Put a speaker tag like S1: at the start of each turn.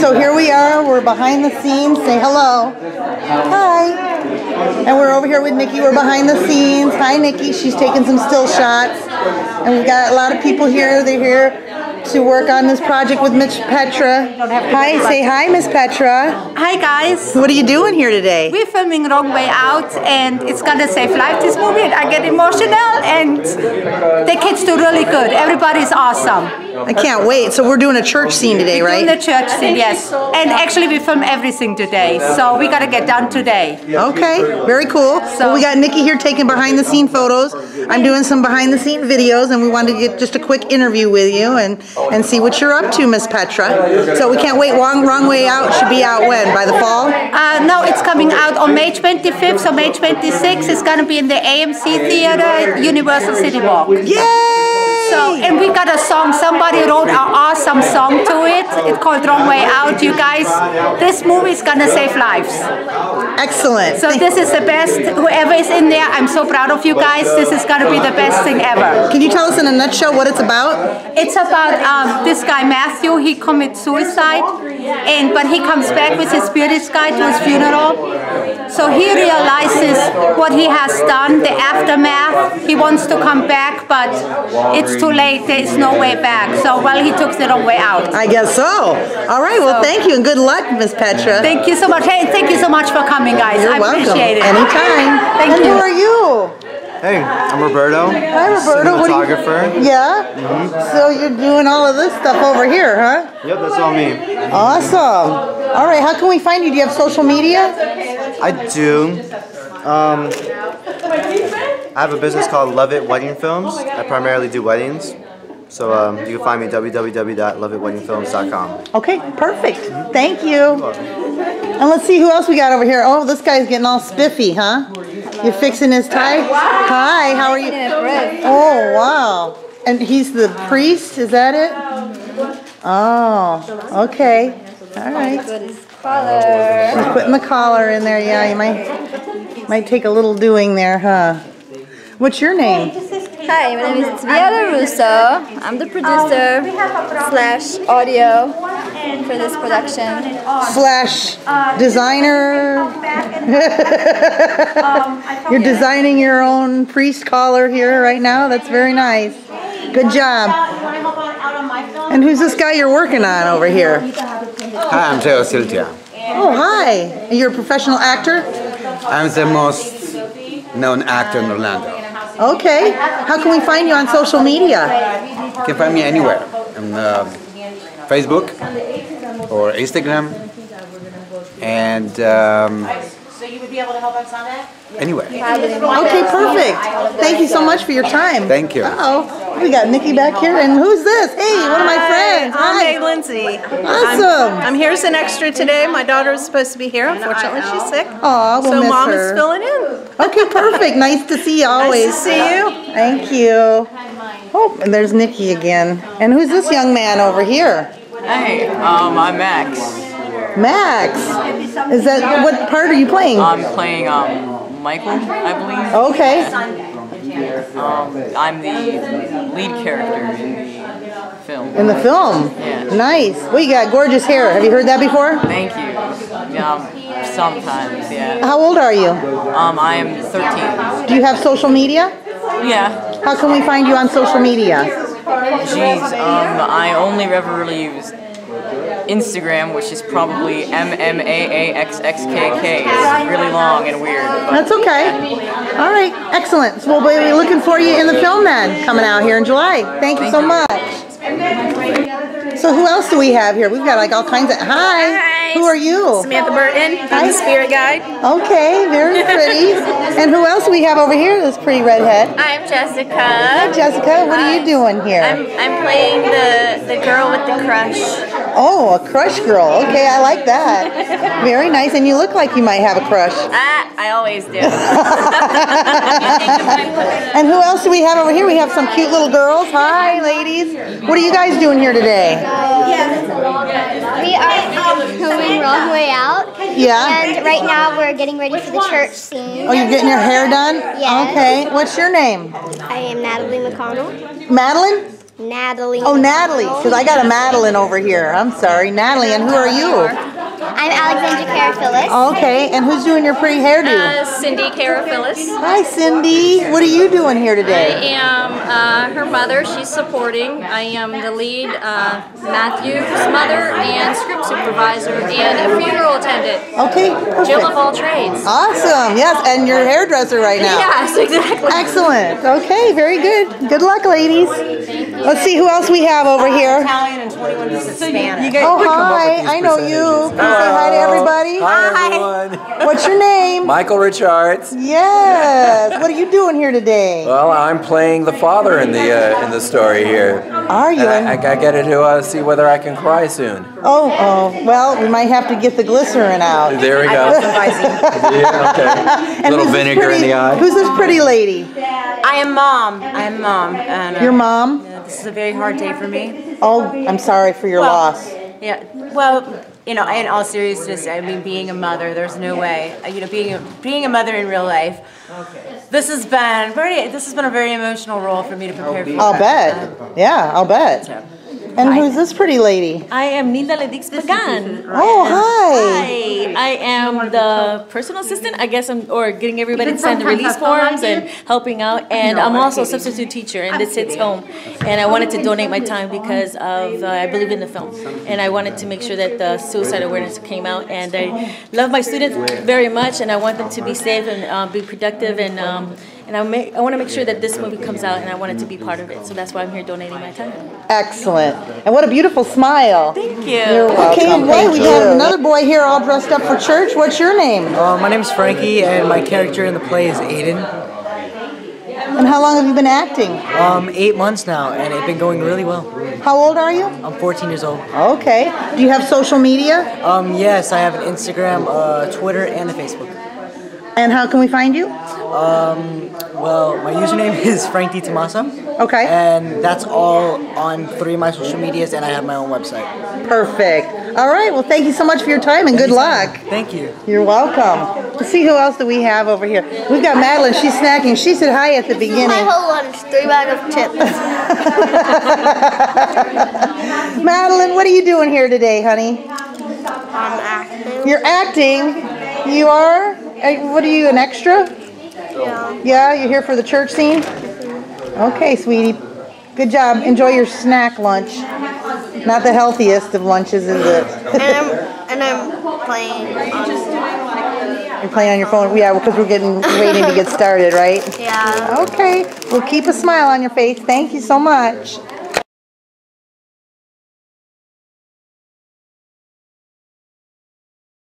S1: so here we are. We're behind the scenes. Say hello. Hi. And we're over here with Nikki. We're behind the scenes. Hi, Nikki. She's taking some still shots. And we've got a lot of people here. They're here to work on this project with Miss Petra. Hi, say hi, Miss Petra.
S2: Hi guys.
S1: What are you doing here today?
S2: We're filming Wrong Way Out and it's gonna save life this movie I get emotional and the kids do really good. Everybody's awesome.
S1: I can't wait. So we're doing a church scene today,
S2: We're
S1: right?
S2: doing the church scene, yes. And actually we film everything today, so we gotta get done today.
S1: Okay, very cool. So
S2: So-
S1: we got Nikki here taking behind the scene photos. I'm doing some behind the scene videos and we wanted to get just a quick interview with you and, and see what you're up to, Miss Petra. So we can't wait. Wrong, wrong way out should be out when? By the fall?
S2: Uh, no, it's coming out on May 25th, so May 26th it's gonna be in the AMC Theater at Universal City Walk.
S1: Yay!
S2: So, and we got a song, somebody wrote an awesome song to it. It's called Wrong Way Out. You guys, this movie is gonna save lives.
S1: Excellent.
S2: So this is the best, whoever is in there, I'm so proud of you guys. This is gonna be the best thing ever.
S1: Can you tell us in a nutshell what it's about?
S2: It's about um, this guy Matthew, he commits suicide, and but he comes back with his spirit guide to his funeral. So he realizes what he has done, the aftermath. He wants to come back, but it's too late, there is no way back. So well he took the wrong way out.
S1: I guess so. All right, well, thank you and good luck, Miss Petra.
S2: Thank you so much. Hey, thank you so much for coming, guys.
S1: You're
S2: I
S1: welcome.
S2: appreciate it.
S1: Anytime.
S2: Thank
S1: and
S2: you.
S1: who are you?
S3: Hey, I'm Roberto.
S1: Hi, Roberto. What are you-
S3: Cinematographer.
S1: Yeah? Mm-hmm. So you're doing all of this stuff over here, huh?
S3: Yep, that's all me.
S1: Awesome. All right, how can we find you? Do you have social media?
S3: I do. Um, I have a business called Love It Wedding Films. I primarily do weddings. So um, you can find me at www.loveitweddingfilms.com.
S1: Okay, perfect. Thank you. And let's see who else we got over here. Oh, this guy's getting all spiffy, huh? You're fixing his tie? Hi, how are you? Oh, wow. And he's the priest, is that it? Oh, okay. All right. She's putting the collar in there. Yeah, you might might take a little doing there, huh? What's your name?
S4: Hi, my name is Viera Russo. I'm the producer slash audio for this production.
S1: Slash designer. You're designing your own priest collar here right now. That's very nice. Good job. And who's this guy you're working on over here?
S5: Hi, I'm Teo Siltia.
S1: Oh, hi. You're a professional actor?
S5: I'm the most known actor in Orlando.
S1: Okay. How can we find you on social media?
S5: You can find me anywhere on uh, Facebook or Instagram and um,
S6: So you would be able to help us on that?
S5: anywhere.
S1: Okay, perfect. Thank you so much for your time.
S5: Thank you.
S1: Oh, we got Nikki back here, and who's this? Hey, one of my friends.
S7: I'm Meg
S1: Hi.
S7: Lindsay.
S1: Awesome.
S7: I'm, I'm here as an extra today. My daughter is supposed to be here. Unfortunately, she's sick.
S1: Aw, we'll
S7: so
S1: miss
S7: mom
S1: her.
S7: is filling in.
S1: Okay, perfect. Nice to see you always.
S7: Nice to see you.
S1: Thank you. Oh, and there's Nikki again. And who's this young man over here?
S8: Hey, um, I'm Max.
S1: Max. Is that what part are you playing?
S8: I'm playing um, Michael, I believe.
S1: Okay.
S8: Um, I'm the lead character in the film.
S1: In the film.
S8: Yeah.
S1: Nice. Well, you got gorgeous hair. Have you heard that before?
S8: Thank you. Um, sometimes, yeah.
S1: How old are you?
S8: Um, I am 13.
S1: Do you have social media?
S8: Yeah.
S1: How can we find you on social media?
S8: Jeez, um, I only ever really used Instagram, which is probably M M A A X X K K. It's really long and weird. But
S1: That's okay. All right, excellent. So we'll be looking for you in the film then, coming out here in July. Thank you so much. So who else do we have here? We've got like all kinds of, hi.
S7: Hi.
S1: Who are you?
S7: Samantha Burton.
S1: Hi.
S7: I'm the spirit guide.
S1: Okay, very pretty. and who else do we have over here, this pretty redhead?
S4: I'm
S1: Hi,
S4: Jessica.
S1: Jessica. What are you doing here?
S4: I'm, I'm playing the, the girl with the crush.
S1: Oh, a crush girl. Okay, I like that. Very nice. And you look like you might have a crush.
S4: Ah, I always do.
S1: And who else do we have over here? We have some cute little girls. Hi, ladies. What are you guys doing here today?
S9: We are filming Wrong Way Out.
S1: Yeah.
S9: And right now we're getting ready for the church scene.
S1: Oh, you're getting your hair done?
S9: Yes.
S1: Okay. What's your name?
S9: I am Natalie McConnell.
S1: Madelline?
S9: Natalie.
S1: Oh, Natalie, because I got a Madelline over here. I'm sorry. Natalie, and who are you?
S9: I'm Alexandra Cara Phyllis.
S1: Okay, and who's doing your pretty hairdo?
S10: Uh, Cindy Cara Phyllis.
S1: Hi, Cindy. What are you doing here today?
S10: I am uh, her mother. She's supporting. I am the lead uh, Matthew's mother and script supervisor and a funeral attendant.
S1: Okay,
S10: Jill of all trades.
S1: Awesome. Yes, and your hairdresser right now.
S10: Yes, exactly.
S1: Excellent. Okay, very good. Good luck, ladies. Let's see who else we have over here.
S6: Italian and 21 percent
S1: Oh, hi. I know you. Can you say hi to everybody?
S11: Hi, everyone.
S1: What's your name?
S11: Michael Richards.
S1: Yes. What are you doing here today?
S11: Well, I'm playing the father in the uh, in the story here.
S1: Are you?
S11: And I, I, I get to uh, see whether I can cry soon.
S1: Oh, oh. Well, we might have to get the glycerin out.
S11: There we go. yeah, okay.
S1: And
S11: Little
S1: who's this
S11: vinegar in the eye.
S1: Who's this pretty lady?
S6: I am mom. I am mom. And, uh,
S1: Your mom?
S6: Yeah, this is a very hard day for me.
S1: Oh, I'm sorry for your
S6: Well,
S1: loss.
S6: Yeah. Well, you know, in all seriousness, I mean, being a mother, there's no way. uh, You know, being a, being a mother in real life. This has been very. This has been a very emotional role for me to prepare for.
S1: I'll bet. Yeah, I'll bet. And who's this pretty lady?
S12: I am Nilda Ledix Pagan.
S1: Oh, hi.
S12: Hi. I am the personal assistant, I guess, I'm, or getting everybody to sign the release forms and helping out. And I'm also a substitute teacher, and this hits home. And I wanted to donate my time because of, uh, I believe in the film. And I wanted to make sure that the suicide awareness came out. And I love my students very much, and I want them to be safe and uh, be productive. And, um, and I, make, I want to make sure that this movie comes out, and I wanted to be part of it. So that's why I'm here donating my time.
S1: Excellent. And what a beautiful smile.
S12: Thank you.
S1: You're welcome. okay, and boy, we have another boy here all dressed up for church. What's your name?
S13: Uh, my name's Frankie, and my character in the play is Aiden.
S1: And how long have you been acting?
S13: Um, eight months now, and it's been going really well.
S1: How old are you?
S13: I'm 14 years old.
S1: Okay. Do you have social media?
S13: Um, yes, I have an Instagram, uh, Twitter, and a Facebook.
S1: And how can we find you?
S13: Um, well, my username is Frank D. Tommaso.
S1: Okay.
S13: And that's all on three of my social medias, and I have my own website.
S1: Perfect. All right. Well, thank you so much for your time and good luck.
S13: Thank you.
S1: You're welcome. Let's see who else do we have over here. We've got Madelline. She's snacking. She said hi at the
S9: My
S1: beginning.
S9: whole lunch, three bag of chips.
S1: Madelline, what are you doing here today, honey?
S9: I'm acting.
S1: You're acting. You are? Uh, What are you, an extra?
S9: Yeah.
S1: Yeah, you're here for the church scene? Okay, sweetie. Good job. Enjoy your snack lunch. Not the healthiest of lunches, is it?
S9: And I'm and I'm playing. On,
S1: You're playing on your phone? Yeah, because we're getting waiting to get started, right?
S9: yeah.
S1: Okay. Well, keep a smile on your face. Thank you so much.